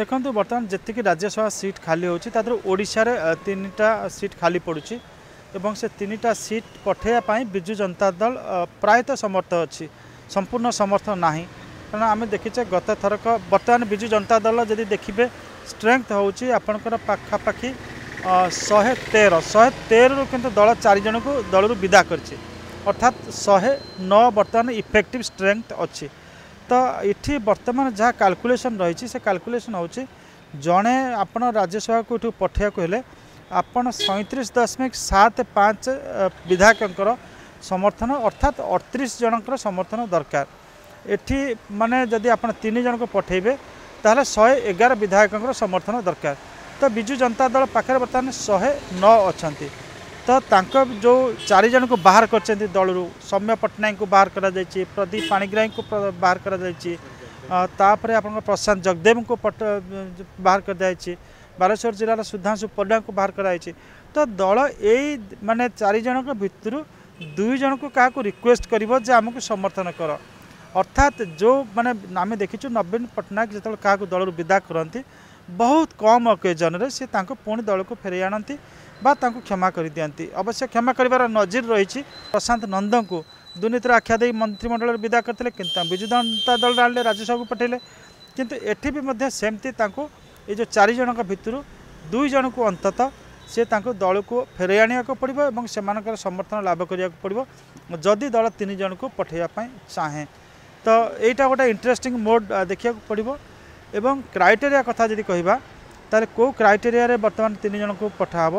ଦେଖନ୍ତୁ ବର୍ତ୍ତମାନ ଯେତିକି ରାଜ୍ୟସଭା ସିଟ୍ ଖାଲି ହେଉଛି ତା ଦେହରୁ ଓଡ଼ିଶାରେ ତିନିଟା ସିଟ୍ ଖାଲି ପଡ଼ୁଛି ଏବଂ ସେ ତିନିଟା ସିଟ୍ ପଠାଇବା ପାଇଁ ବିଜୁ ଜନତା ଦଳ ପ୍ରାୟତଃ ସମର୍ଥ ଅଛି ସମ୍ପୂର୍ଣ୍ଣ ସମର୍ଥ ନାହିଁ କାରଣ ଆମେ ଦେଖିଛେ ଗତ ଥରକ ବର୍ତ୍ତମାନ ବିଜୁ ଜନତା ଦଳ ଯଦି ଦେଖିବେ ଷ୍ଟ୍ରେଙ୍ଗଥ ହେଉଛି ଆପଣଙ୍କର ପାଖାପାଖି ଶହେ ତେର ଶହେ ତେରରୁ କିନ୍ତୁ ଦଳ ଚାରିଜଣଙ୍କୁ ଦଳରୁ ବିଦା କରିଛି ଅର୍ଥାତ୍ ଶହେ ନଅ ବର୍ତ୍ତମାନ ଇଫେକ୍ଟିଭ୍ ଷ୍ଟ୍ରେଙ୍ଗଥ ଅଛି তো এটি বর্তমান যা কাল্কুলেসন রয়েছে সে কাল্কুলেসন হচ্ছে জনে আপনার রাজ্যসভাকে এটি পঠাইবাকে হলে আপনার সৈত্রিশ দশমিক সাত পাঁচ বিধায়কঙ্কর সমর্থন অর্থাৎ অড়তিশ জনকর সমর্থন দরকার এটি মানে যদি আপনার তিন জনক পঠাইবে তাহলে শহে এগার বিধায়কঙ্কর সমর্থন দরকার তো বিজু জনতা দল পাখে বর্তমানে শহে ন অনেক तो जो चारजण को बाहर कर दलू सौम्य पट्टनायक को बाहर कर प्रदीप पाणीग्राही को बाहर कर प्रशांत जगदेव को बाहर कर दिखाई बालेश्वर जिलार सुधांशु पड्डा को बाहर कर तो दल ये चारजण भितर दुई जन को क्या रिक्वेस्ट करमको समर्थन कर अर्थात जो मैंने आम देखीचु नवीन पट्टनायक जो क्या दल विदा करती बहुत कम ओकेजन से पुणी दल को फेरई आणती बा क्षमा कर दिखाती अवश्य क्षमा कर नजिर रही प्रशांत नंद को दुर्नीतिर आख्या मंत्रिमंडल विदा करते कि विजु जनता दल आने राज्यसभा को पठेले किंतु एटी भी सेमती ये जो भितर दुईज जन को अंततः सी दल को फेर आणवाक पड़ो से समर्थन लाभ करने को पड़ो जदि दल तीन जन को पठेवाप चाहे तो यहाँ गोटे इंटरेंग मोड देखा पड़ो এবং କ୍ରାଇଟେରିଆ କଥା ଯଦି କହିବା ତାହେଲେ କେଉଁ କ୍ରାଇଟେରିଆରେ ବର୍ତ୍ତମାନ ତିନି ଜଣଙ୍କୁ ପଠାହେବ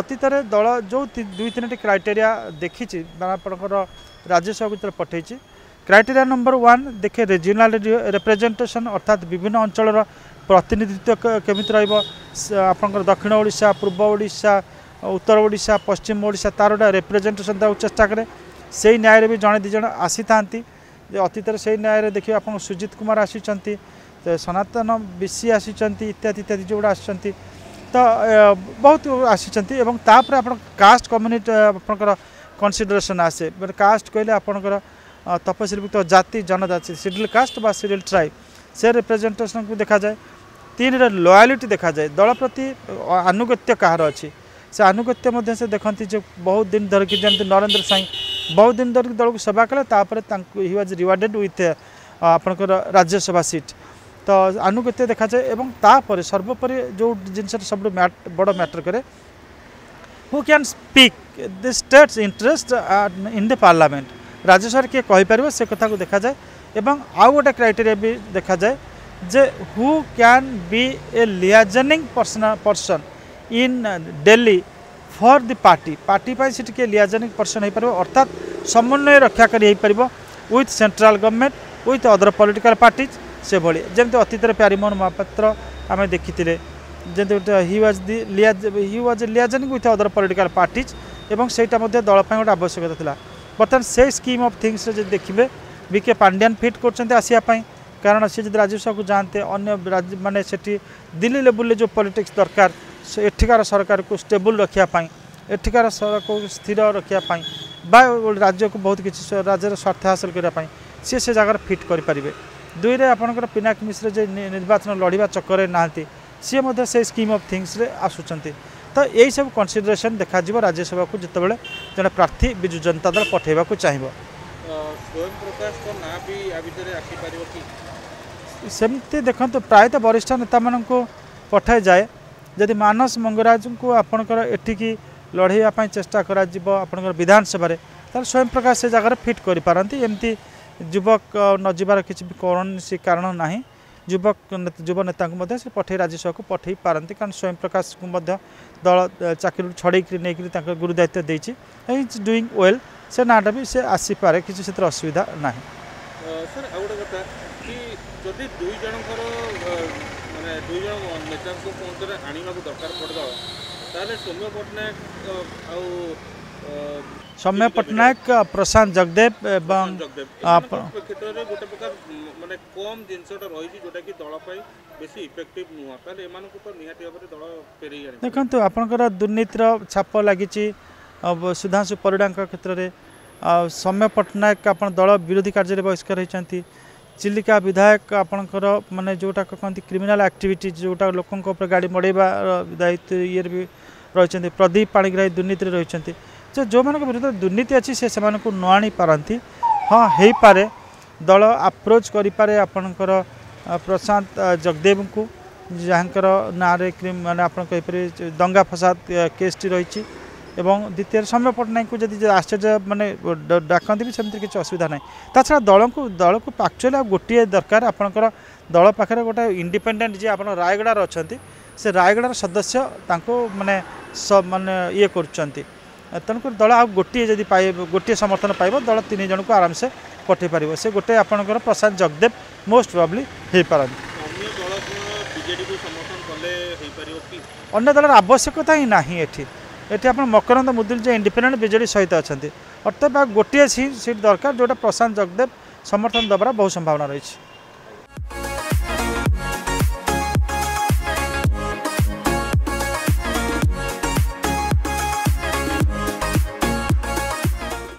ଅତୀତରେ ଦଳ ଯେଉଁ ଦୁଇ ତିନିଟି କ୍ରାଇଟେରିଆ ଦେଖିଛି ଆପଣଙ୍କର ରାଜ୍ୟସଭାକୁ ଯେତେବେଳେ ପଠାଇଛି କ୍ରାଇଟେରିଆ ନମ୍ବର ୱାନ୍ ଦେଖେ ରିଜିନାଲ ରିପ୍ରେଜେଣ୍ଟେସନ୍ ଅର୍ଥାତ୍ ବିଭିନ୍ନ ଅଞ୍ଚଳର ପ୍ରତିନିଧିତ୍ୱ କେମିତି ରହିବ ଆପଣଙ୍କର ଦକ୍ଷିଣ ଓଡ଼ିଶା ପୂର୍ବ ଓଡ଼ିଶା ଉତ୍ତର ଓଡ଼ିଶା ପଶ୍ଚିମ ଓଡ଼ିଶା ତା'ର ଗୋଟେ ରିପ୍ରେଜେଣ୍ଟେସନ୍ ଦେବାକୁ ଚେଷ୍ଟା କରେ ସେଇ ନ୍ୟାୟରେ ବି ଜଣେ ଦୁଇ ଜଣ ଆସିଥାନ୍ତି ଅତୀତରେ ସେଇ ନ୍ୟାୟରେ ଦେଖିବେ ଆପଣ ସୁଜିତ କୁମାର ଆସିଛନ୍ତି ସନାତନ ବିସି ଆସିଛନ୍ତି ଇତ୍ୟାଦି ଇତ୍ୟାଦି ଯେଉଁଗୁଡ଼ା ଆସିଛନ୍ତି ତ ବହୁତ ଆସିଛନ୍ତି ଏବଂ ତାପରେ ଆପଣ କାଷ୍ଟ କମ୍ୟୁନିଟି ଆପଣଙ୍କର କନସିଡରେସନ୍ ଆସେ ମାନେ କାଷ୍ଟ କହିଲେ ଆପଣଙ୍କର ତପଶିଳଭୁକ୍ତ ଜାତି ଜନଜାତି ସିଡ୍ୟୁଲ୍ କାଷ୍ଟ ବା ସିଡ୍ୟୁଲ୍ ଟ୍ରାଇବ୍ ସେ ରିପ୍ରେଜେଣ୍ଟେସନ୍କୁ ଦେଖାଯାଏ ତିନିରେ ଲୟାଲିଟି ଦେଖାଯାଏ ଦଳ ପ୍ରତି ଆନୁଗତ୍ୟ କାହାର ଅଛି ସେ ଆନୁଗତ୍ୟ ମଧ୍ୟ ସେ ଦେଖନ୍ତି ଯେ ବହୁତ ଦିନ ଧରିକି ଯେମିତି ନରେନ୍ଦ୍ର ସ୍ୱାଇଁ ବହୁତ ଦିନ ଧରିକି ଦଳକୁ ସେବା କଲେ ତାପରେ ତାଙ୍କୁ ହି ୱାଜ୍ ରିୱାର୍ଡ଼େଡ଼୍ ୱିଥ୍ ଆପଣଙ୍କର ରାଜ୍ୟସଭା ସିଟ୍ তো আনুগত্য দেখা যায় এবং তাপরে সর্বোপরি যে জিনিসটা সবুঠু বড় ম্যাটর করে who can speak the states interest in the parliament রাজ্য সরকার কি কহিপার সে কথা দেখা যায় এবং আউ গোটে ক্রাইটেরিয়া বি দেখা যায় যে who can be a liaisoning person in Delhi for the party party সে টিকি লিয়াজনিং পর্সন হয়ে পার অর্থাৎ সমন্বয় রক্ষাকারী হয়ে পার with central government with other political parties ସେଭଳି ଯେମିତି ଅତୀତରେ ପ୍ୟାରିମୋହନ ମହାପାତ୍ର ଆମେ ଦେଖିଥିଲେ ଯେମିତି ଗୋଟେ he was the ଲିଆଜ he was liaison with other political parties ଏବଂ ସେଇଟା ମଧ୍ୟ ଦଳ ପାଇଁ ଗୋଟେ ଆବଶ୍ୟକତା ଥିଲା ବର୍ତ୍ତମାନ ସେ ସ୍କିମ୍ ଅଫ୍ ଥିଙ୍ଗସ୍ରେ ଯଦି ଦେଖିବେ ବି କେ ପାଣ୍ଡିଆନ୍ ଫିଟ୍ କରୁଛନ୍ତି ଆସିବା ପାଇଁ କାରଣ ସେ ଯଦି ରାଜ୍ୟସଭାକୁ ଯାଆନ୍ତେ ଅନ୍ୟ ମାନେ ସେଠି ଦିଲ୍ଲୀ ଲେବୁଲରେ ଯେଉଁ ପଲିଟିକ୍ସ ଦରକାର ସେ ଏଠିକାର ସରକାରକୁ ଷ୍ଟେବୁଲ୍ ରଖିବା ପାଇଁ ଏଠିକାର ସରକାରକୁ ସ୍ଥିର ରଖିବା ପାଇଁ ବା ରାଜ୍ୟକୁ ବହୁତ କିଛି ରାଜ୍ୟର ସ୍ୱାର୍ଥ ହାସଲ କରିବା ପାଇଁ ସିଏ ସେ ଜାଗାରେ ଫିଟ୍ କରିପାରିବେ ଦୁଇରେ ଆପଣଙ୍କର ପିନାକ ମିଶ୍ର ଯେ ନିର୍ବାଚନ ଲଢ଼ିବା ଚକ୍କରରେ ନାହାନ୍ତି ସିଏ ମଧ୍ୟ ସେ ସ୍କିମ୍ ଅଫ୍ ଥିଙ୍ଗସ୍ରେ ଆସୁଛନ୍ତି ତ ଏହିସବୁ କନସିଡରେସନ୍ ଦେଖାଯିବ ରାଜ୍ୟସଭାକୁ ଯେତେବେଳେ ଜଣେ ପ୍ରାର୍ଥୀ ବିଜୁ ଜନତା ଦଳ ପଠାଇବାକୁ ଚାହିଁବ ସେମିତି ଦେଖନ୍ତୁ ପ୍ରାୟତଃ ବରିଷ୍ଠ ନେତାମାନଙ୍କୁ ପଠାଯାଏ ଯଦି ମାନସ ମଙ୍ଗରାଜଙ୍କୁ ଆପଣଙ୍କର ଏଠିକି ଲଢ଼େଇବା ପାଇଁ ଚେଷ୍ଟା କରାଯିବ ଆପଣଙ୍କର ବିଧାନସଭାରେ ତାହେଲେ ସ୍ୱୟଂ ପ୍ରକାଶ ସେ ଜାଗାରେ ଫିଟ୍ କରିପାରନ୍ତି ଏମିତି ଯୁବକ ନ ଯିବାର କିଛି ବି କୌଣସି କାରଣ ନାହିଁ ଯୁବକ ଯୁବ ନେତାଙ୍କୁ ମଧ୍ୟ ସେ ପଠାଇ ରାଜ୍ୟସଭାକୁ ପଠାଇ ପାରନ୍ତି କାରଣ ସ୍ୱୟଂ ପ୍ରକାଶକୁ ମଧ୍ୟ ଦଳ ଚାକିରିରୁ ଛଡ଼େଇକରି ନେଇକରି ତାଙ୍କ ଗୁରୁଦାୟିତ୍ୱ ଦେଇଛି ଇଜ୍ ଡୁଇଂ ୱେଲ୍ ସେ ନାଁଟା ବି ସେ ଆସିପାରେ କିଛି ସେଥିରେ ଅସୁବିଧା ନାହିଁ ସାର୍ ଆଉ ଗୋଟେ କଥା କି ଯଦି ଦୁଇ ଜଣଙ୍କର ମାନେ ଦୁଇ ଜଣ ନେତାଙ୍କୁ ପହଞ୍ଚରେ ଆଣିବାକୁ ଦରକାର ପଡ଼ିଦଳ ତାହେଲେ ସୌମ୍ୟ ପଟ୍ଟନାୟକ ଆଉ ସୌମ୍ୟ ପଟ୍ଟନାୟକ ପ୍ରଶାନ୍ତ ଜଗଦେବ ଏବଂ ଦେଖନ୍ତୁ ଆପଣଙ୍କର ଦୁର୍ନୀତିର ଛାପ ଲାଗିଛି ସୁଧାଂଶୁ ପରିଡ଼ାଙ୍କ କ୍ଷେତ୍ରରେ ସୌମ୍ୟ ପଟ୍ଟନାୟକ ଆପଣ ଦଳ ବିରୋଧୀ କାର୍ଯ୍ୟରେ ବହିଷ୍କାର ହୋଇଛନ୍ତି ଚିଲିକା ବିଧାୟକ ଆପଣଙ୍କର ମାନେ ଯେଉଁଟା କହନ୍ତି କ୍ରିମିନାଲ ଆକ୍ଟିଭିଟି ଯେଉଁଟା ଲୋକଙ୍କ ଉପରେ ଗାଡ଼ି ମଡ଼େଇବା ଦାୟିତ୍ୱ ଇଏରେ ବି ରହିଛନ୍ତି ପ୍ରଦୀପ ପାଣିଗ୍ରାହୀ ଦୁର୍ନୀତିରେ ରହିଛନ୍ତି ଯେ ଯେଉଁମାନଙ୍କ ବିରୁଦ୍ଧରେ ଦୁର୍ନୀତି ଅଛି ସେ ସେମାନଙ୍କୁ ନ ଆଣିପାରନ୍ତି ହଁ ହେଇପାରେ ଦଳ ଆପ୍ରୋଚ୍ କରିପାରେ ଆପଣଙ୍କର ପ୍ରଶାନ୍ତ ଜଗଦେବଙ୍କୁ ଯାହାଙ୍କର ନାଁରେ ମାନେ আপনার କହିପାରିବେ ଦଙ୍ଗା ଫସାଦ କେସ୍ଟି ରହିଛି এবং দ্বিতীয় সৌম্য পট্টনায়ককে যদি আশ্চর্য মানে ডাকতে বি সেমি কিছু অসুবিধা নাই তাছাড়া দলকু দলকু আকচুয়ালি গোটিয়ে দরকার আপনার দল পাখে গোটা ইন্ডিপেন্ডেন্ট যে আপনার রায়গড়ার অনেক সে রায়গড়ার সদস্য তা মানে মানে ইয়ে করছেন ତେଣୁକରି ଦଳ ଆଉ ଗୋଟିଏ ଯଦି ପାଇ ଗୋଟିଏ ସମର୍ଥନ ପାଇବ ଦଳ ତିନି ଜଣଙ୍କୁ ଆରାମସେ ପଠାଇ ପାରିବ ସେ ଗୋଟେ ଆପଣଙ୍କର ପ୍ରଶାନ୍ତ ଜଗଦେବ ମୋଷ୍ଟ ପ୍ରବ୍ଲି ହୋଇପାରନ୍ତି ଅନ୍ୟ ଦଳର ଆବଶ୍ୟକତା ହିଁ ନାହିଁ ଏଠି ଏଠି ଆପଣ ମକରନ୍ଦ ମୁଦୁଲ ଯେ ଇଣ୍ଡିପେଣ୍ଡେଣ୍ଟ ବିଜେଡ଼ି ସହିତ ଅଛନ୍ତି ଅର୍ଥାତ୍ ଗୋଟିଏ ସିଟ୍ ଦରକାର ଯେଉଁଟା ପ୍ରଶାନ୍ତ ଜଗଦେବ ସମର୍ଥନ ଦେବାର ବହୁ ସମ୍ଭାବନା ରହିଛି